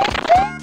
Oh,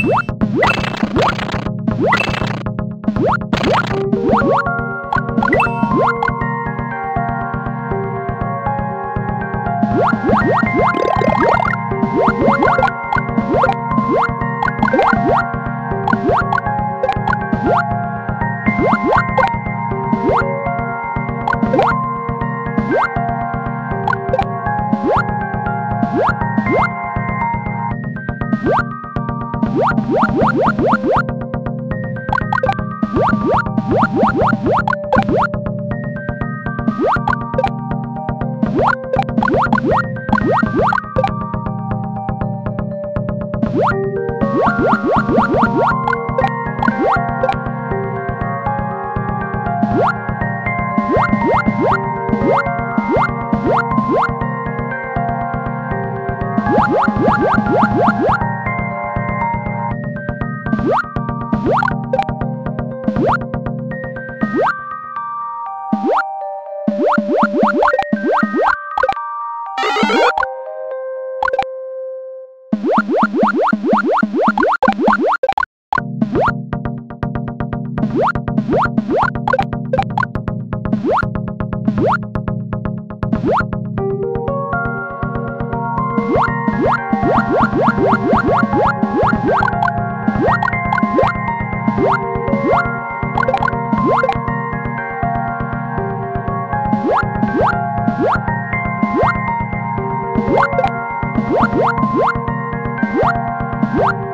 What? What?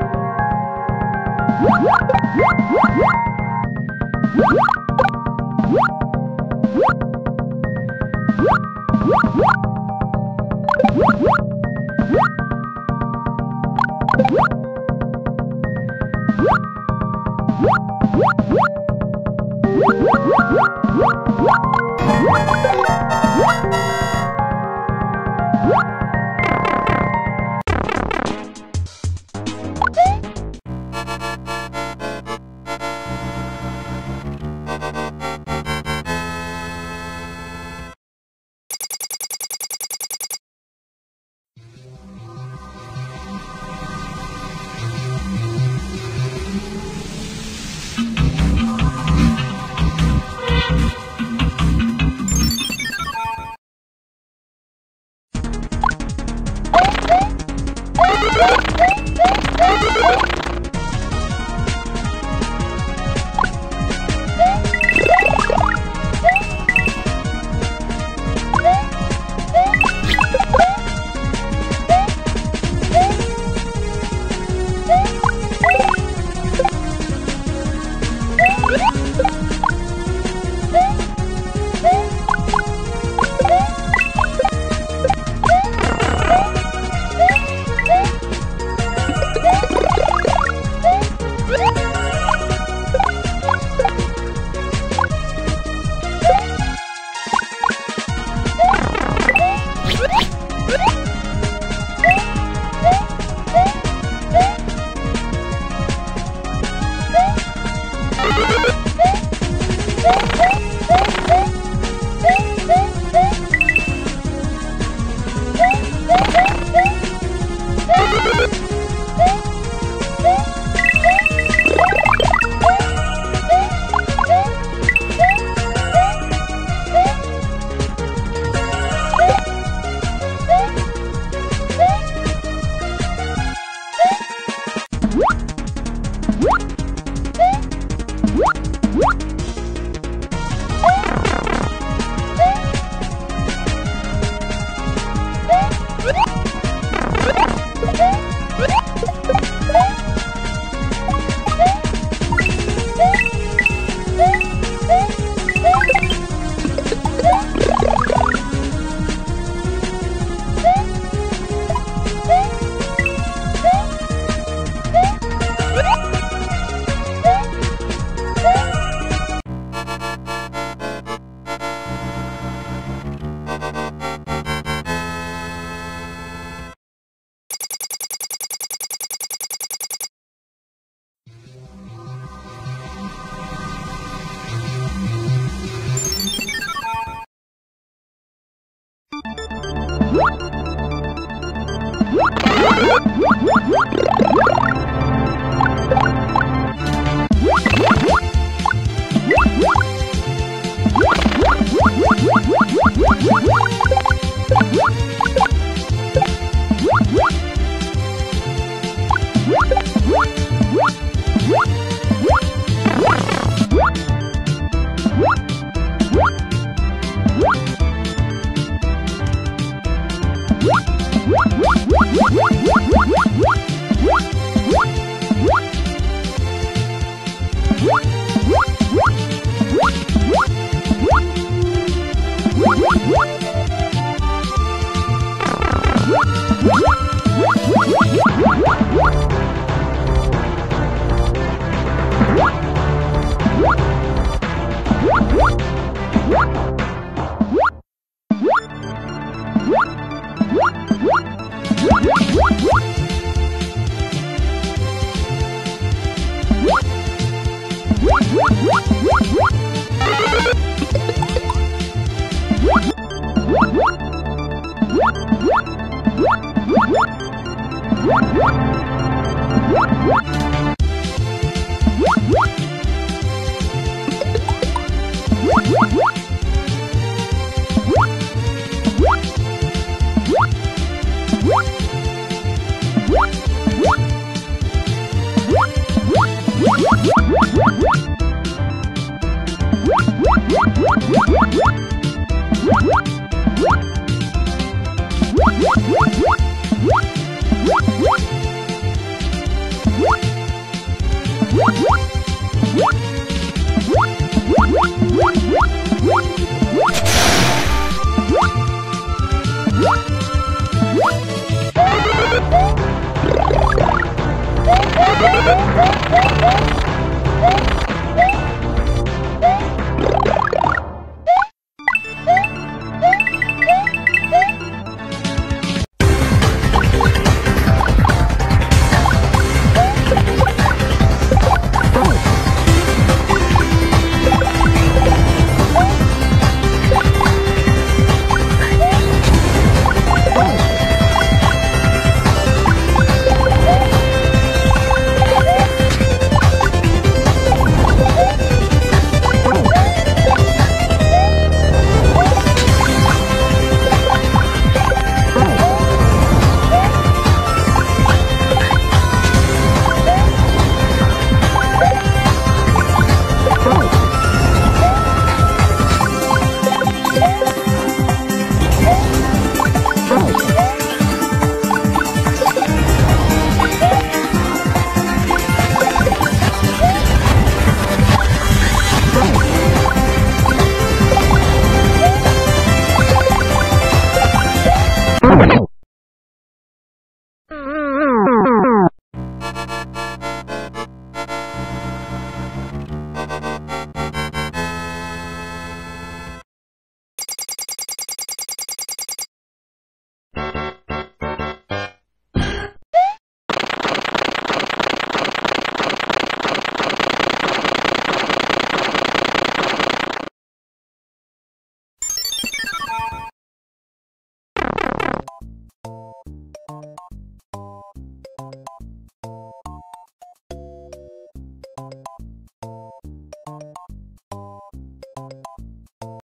Oh.